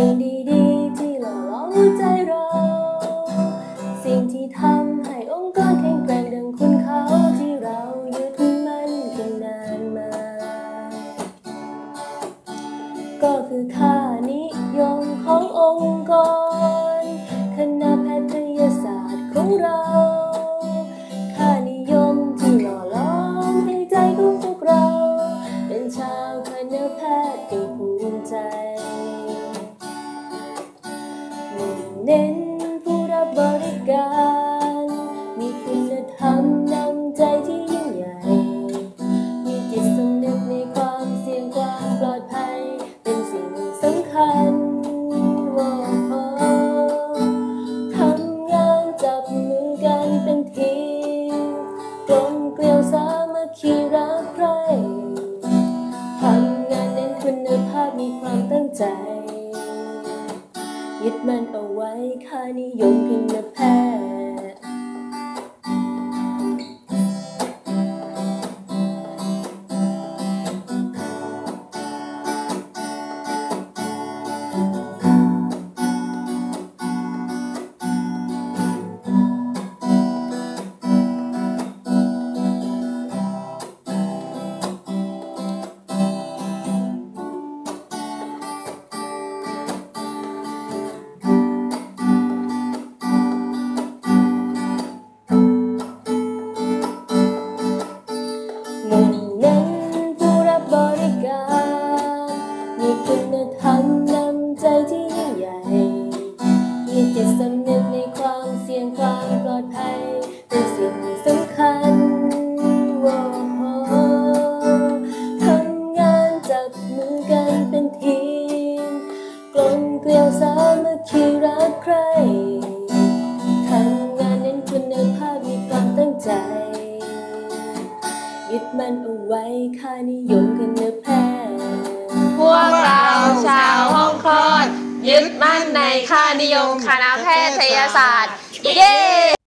สิ่งดีๆที่หล่อหลอมใจเรา สิ่งที่ทำให้องค์กรแข็ง เน้นผู้รับบริการ มีคุณธรรมนำใจที่ยิ่งใหญ่ มีจิตสำนึกในความเสี่ยงความปลอดภัย เป็นสิ่งสำคัญว่าทำงานจับมือกันเป็นทีมกลมเกลียวสามัคคีรักใครทำงานเน้นคุณภาพมีความตั้งใจ ยึดมั่นเอาไว้ค่านิยมพินแพท บมือกันเป็นทีมกลมเกลียวสามัคคีรักใครทำงานเน้นคุณภาพมีความตั้งใจ ยึดมันเอาไว้ค่านิยมกันเนะแพทย์พวกเราชาวห้องคลอด ยึดมั่นในค่านิยมคณะแพทยศาสตร์ เย้